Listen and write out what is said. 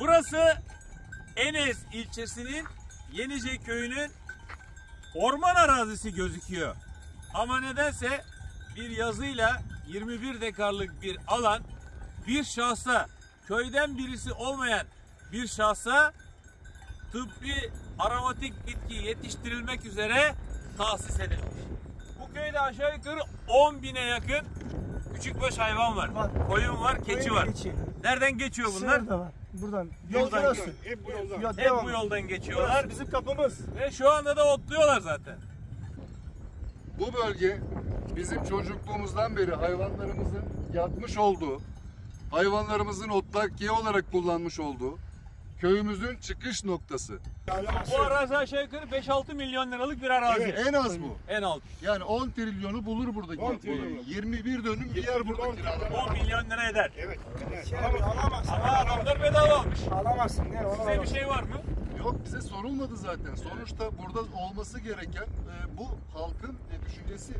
Burası Enes ilçesinin Yenice köyünün orman arazisi gözüküyor. Ama nedense bir yazıyla 21 dekarlık bir alan bir şahsa köyden birisi olmayan bir şahsa tıbbi aromatik bitki yetiştirilmek üzere tahsis edilmiş. Bu köyde aşağı yukarı 10 bine yakın küçükbaş hayvan var. Var. Koyun var, keçi Koyun var. keçi. Nereden geçiyor bunlar? Şurada var. Buradan. Yol Buradan burası. Hep bu yoldan. Yol Hep devam. bu yoldan geçiyorlar Burası bizim kapımız. ve şu anda da otluyorlar zaten. Bu bölge bizim çocukluğumuzdan beri hayvanlarımızın yatmış olduğu, hayvanlarımızın otlakçı olarak kullanmış olduğu köyümüzün çıkış noktası. Bu arazi aşağı yukarı 5-6 milyon liralık bir arazi. En az bu. En alt. Yani 10 trilyonu bulur buradaki. 10 trilyonu. 21 dönüm bir yer burada kiralanır. 10 milyon lira eder. Evet. Şey, alamazsın. Ama adamlar bedava almış. Alamazsın. Ne? Onu Size bir alamazsın. şey var mı? Yok bize sorulmadı zaten. Sonuçta burada olması gereken e, bu halkın e, düşüncesi.